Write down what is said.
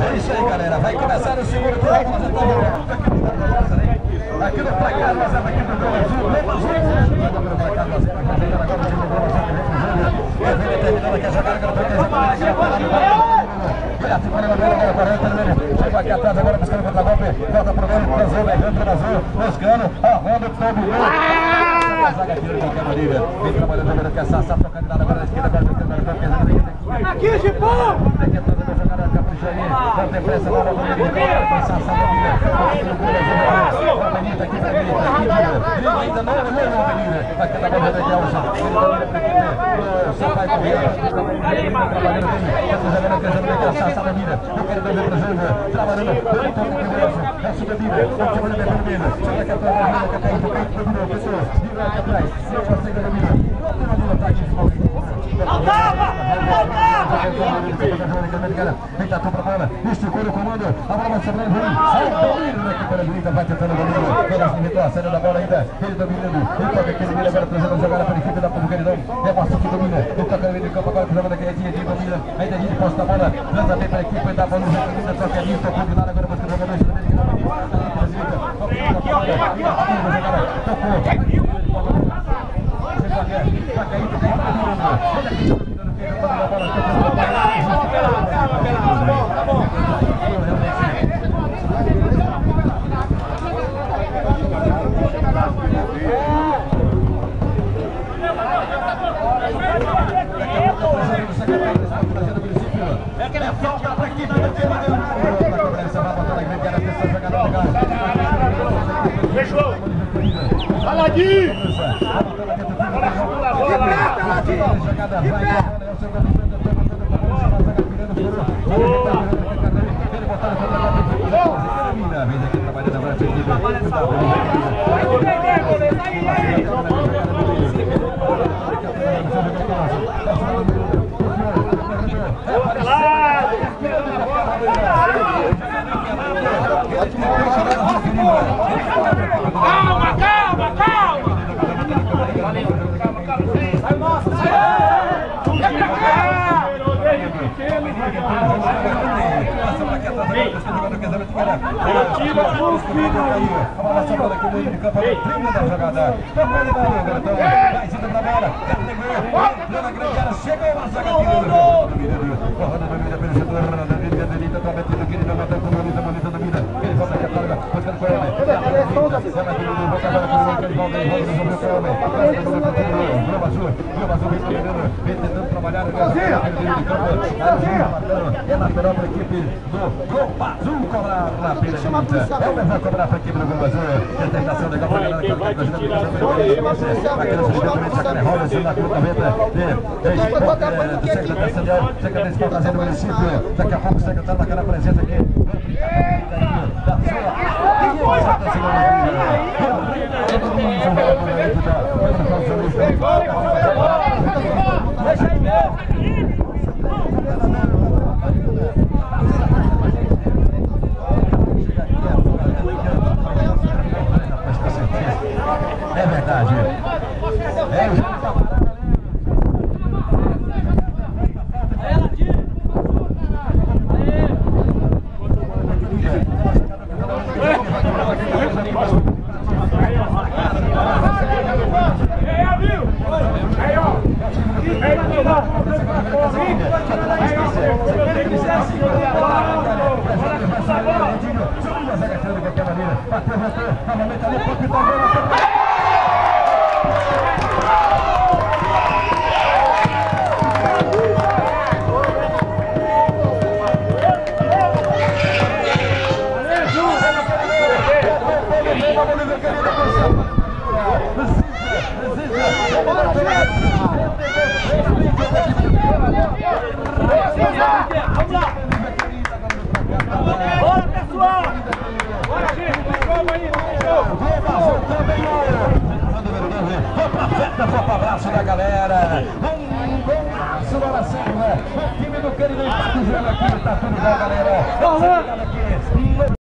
É isso aí, galera. Vai começar o segundo tempo. Aqui no placar, nós estamos aqui no Gol Azul. Gol Azul. É vem terminando aqui a jogada, que Beto, agora na agora 40 dele. Chega aqui atrás, agora buscando o contra-golpe. Volta pro meio, cruzou, levando azul. Buscando, a Ronda, Tobião. A zaga tira de. Vem trabalhando agora com essa Sá, tocando agora na esquerda, agora Trabalhando bem, que a Sá da mira. O querido André Brasil, trabalhando. Pelo toque de Gelson. É a vermelha. Chega aqui atrás mira, que até o peito do Bruno. Pessoal, vira aqui atrás. Se eu consigo da mira. Outra na mira, tá aqui. Faltava! Faltava! Vem Tatu pra bola, esticou o comando, a bola vai sobrando, domínio aqui pela direita, vai tentando o domínio, Jonas limitou a saída da bola ainda, ele dominando, ele toca aqui no meio agora, trazendo a jogada para a equipe da Pulveridão, é Márcio que domina, ele toca no meio do campo agora, aqui, é Dia, Dia domina, ainda Dia posta a bola, lança bem para a equipe, da ainda toca ali, tocou de lado agora, busca o jogador, está bem, aqui, ó, aqui, ó, aqui, Fechou! Aladim! Jogada vai, Vem aqui trabalhando agora, Calma, calma, calma! Calma, calma, sai, nossa, sai! Vem pra cá! Tira o filho! A bola sobrando aqui no meio de campo, a trilha da jogada. Tocou ele daí, Gratão. Vai cima da bola. Entrou na grande área, chegou na zaga tirando. Correndo na vida pelo setor, na vida delita, tá metendo aqui, ele vai matar com o bonita, bonita da vida. Ele volta aqui atrás, buscando com ele. Vai na vida, volta agora com o ele volta, ele volta, resolveu com o homem. Globo Azul, Globo Azul vem trabalhando, vem tentando trabalhar. É lateral para a equipe do Globo Azul cobrar na de luta. É o cobrar para a equipe do Globo Azul. Tentação legal para a galera que vai tirar Aqui no sistema de Jacaré Robinson na Cruz 90. Do secretário estadual, secretário de Fantasia do município. Daqui a pouco o secretário da cara presente aqui. Da Matheus, Matheus, Matheus, Matheus, Matheus, Matheus, Abraço da galera. Um golaço da Silva. O time do Canidão está jogando aqui. Tá tudo bom, galera? Jogada aqui.